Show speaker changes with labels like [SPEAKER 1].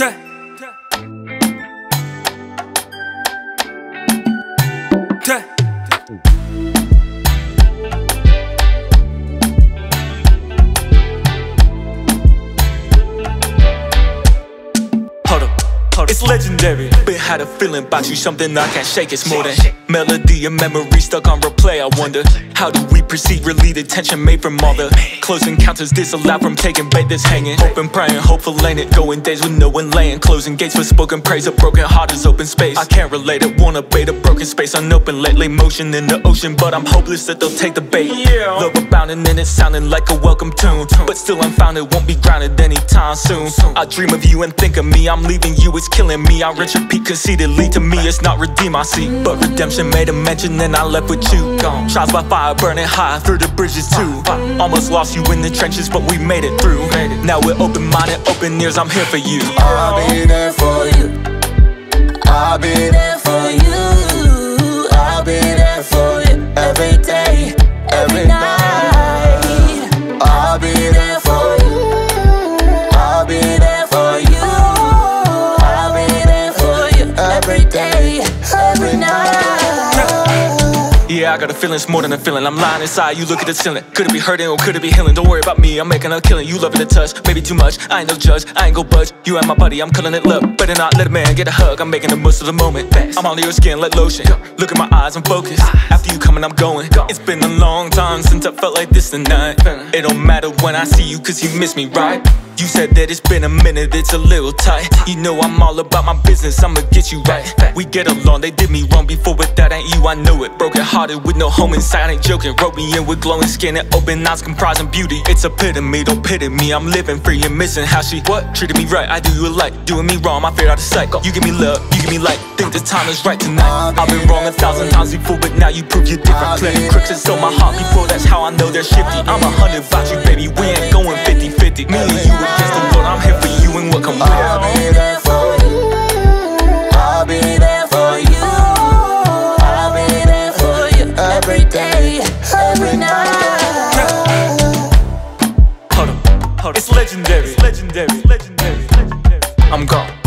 [SPEAKER 1] Okay. Okay. okay. It's legendary. But had a feeling about you, something I can't shake. It's more than melody and memory stuck on replay. I wonder how do we proceed? Relieve the tension made from all the close encounters disallowed from taking bait that's hanging. Hoping, praying, hopeful ain't it. Going days with no one laying. Closing gates for spoken praise. A broken heart is open space. I can't relate it. Wanna bait a broken space unopened lately. Motion in the ocean, but I'm hopeless that they'll take the bait. Yeah. Love abounding and it sounding like a welcome tune. But still unfounded, won't be grounded anytime soon. I dream of you and think of me. I'm leaving you, it's killing me. I repeat conceitedly to me, it's not redeem I see. But redemption made a mention and I left with you. Gone. Trials by fire, burning high through the bridges too. Almost lost you in the trenches, but we made it through. Now we're open minded, open ears, I'm here for you.
[SPEAKER 2] I'll be there for you. I'll be there for you. I'll be there for you every day, every night. I'll be there every day, every night.
[SPEAKER 1] Yeah, I got a feeling, it's more than a feeling. I'm lying inside, you look at the ceiling. Could it be hurting or could it be healing? Don't worry about me, I'm making a killing. You loving the touch, maybe too much. I ain't no judge, I ain't go budge. You and my buddy, I'm killing it. Look, better not let a man get a hug. I'm making the most of the moment. I'm on your skin like lotion. Look at my eyes, I'm focused. After you coming, I'm going. It's been a long time since I felt like this tonight. It don't matter when I see you, cause you miss me, right? You said that it's been a minute, it's a little tight. You know I'm all about my business, I'ma get you right. We get along, they did me wrong before, but that ain't you, I know it. Broken hearted with no home inside, ain't joking. Wrote me in with glowing skin and open eyes comprising beauty. It's a epitome, don't pity me, I'm living free and missing how she what treated me right. I do you a like, doing me wrong, I fear out of sight. You give me love, you give me light, think the time is right tonight. I've been wrong a thousand times before, but now you prove you're different. Clear crooks is on my heart before, that's how I know they're shifty. I'm a hundred about you, baby, we ain't going 50 50. Me and you It's legendary, legendary, legendary, legendary. I'm gone.